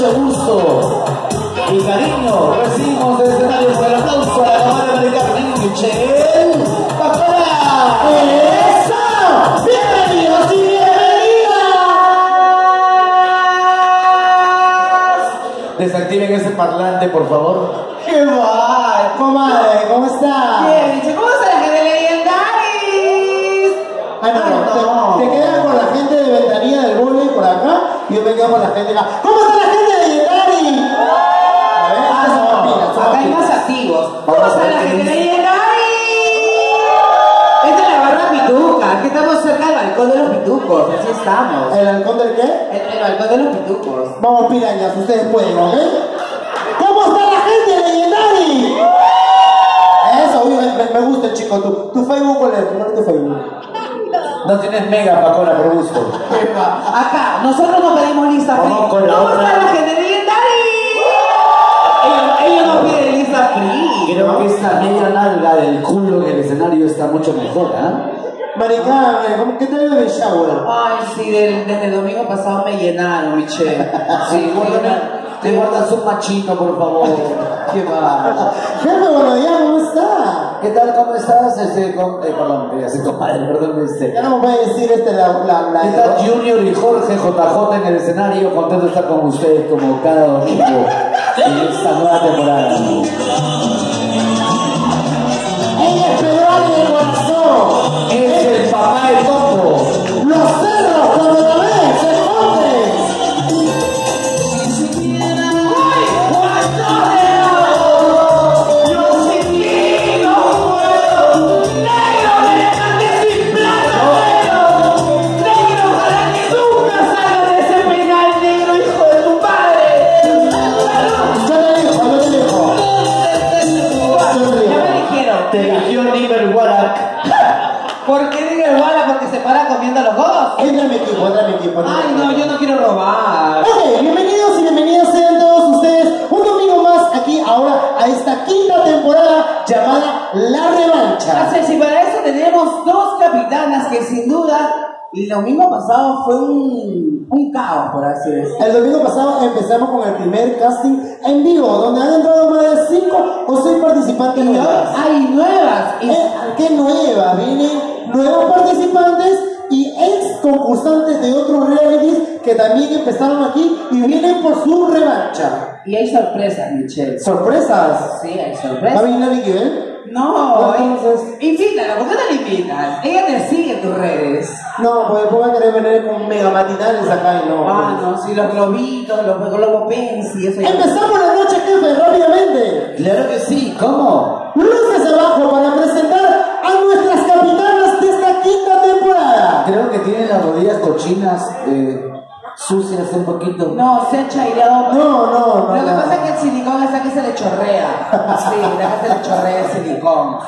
y cariño, recibimos el escenario con el aplauso a la cámara de Carmen Michelle Bacala. ¡Eso! ¡Bienvenidos y bienvenidas! Desactiven ese parlante, por favor. ¡Qué mal! Comadre, ¿cómo está? Bien, dicho, ¿cómo se la gente legendaris? Ah, no, no, Te, te quedas con la gente de ventanilla del volei por acá y yo me quedo con la gente de acá. ¿Cómo está la gente de Legendary? A ver, Ah, estas son no, pilas, son acá hay ¿Cómo está la gente legendaris? Esta es la barra pituca, aquí estamos cerca del balcón de los pitucos, así estamos. ¿El halcón del qué? El, el balcón de los pitucos. Vamos, pirañas, ustedes pueden, ¿ok? ¿Cómo está la gente de? Eso, uy, me, me gusta, chico. ¿Tu, tu Facebook cuál es? ¿Cuál es tu Facebook? No tienes mega Pacola, por gusto. Acá, nosotros no pedimos lista. Vamos con la ¿Cómo otra. está la gente legendaris? Ellos, ellos no piden lista free. Creo que esta media nalga del culo en el escenario está mucho mejor, ¿ah? Maricá, ¿cómo- ¿qué tal el shower? Ay, sí, del- desde el domingo pasado me llenaron, Michelle. Sí, guárdame- Te guardas un machito, por favor. Qué va. Jefe, bueno, ya, ¿cómo está? ¿Qué tal? ¿Cómo estás? Este, con, eh, perdón, eh, así, compadre, perdón, este. Ya no me puede decir este la la la. ¿Qué tal Junior y Jorge JJ en el escenario? Contento de estar con ustedes como cada domingo en esta nueva temporada. ¿Por qué digo el bala? Porque se para comiendo los godos. Entra en mi equipo, entra en mi equipo. Ay, no, yo no quiero robar. Ok, bienvenidos y bienvenidas sean todos ustedes un domingo más aquí ahora a esta quinta temporada llamada La Revancha. Así es, y para eso tenemos dos capitanas que sin duda el domingo pasado fue un, un caos, por así decirlo. El domingo pasado empezamos con el primer casting en vivo, donde han entrado más de 5 o 6 participantes Y nuevas. hay nuevas. Y Eh, concursantes de otros realities que también empezaron aquí y vienen por su revancha. Y hay sorpresas, Michelle. ¡Sorpresas! Sí, hay ¿Va a sorpresas. venir la Vicky? No, Entonces- invítala, ¿por qué no la invitas? Ella te sigue en tus redes. No, pues después van a querer venir con mega matinales acá y no. Ah, no, sí, los globitos, los globos pensi, eso ya. Empezamos la noche, jefe, rápidamente. Claro que sí, ¿cómo? Luces abajo para presentar las rodillas cochinas, eh, sucias un poquito. No, se ha chaireado. No, no, no. Lo que no. pasa es que el silicón está que se le chorrea. Sí, deja que se le chorrea el silicón.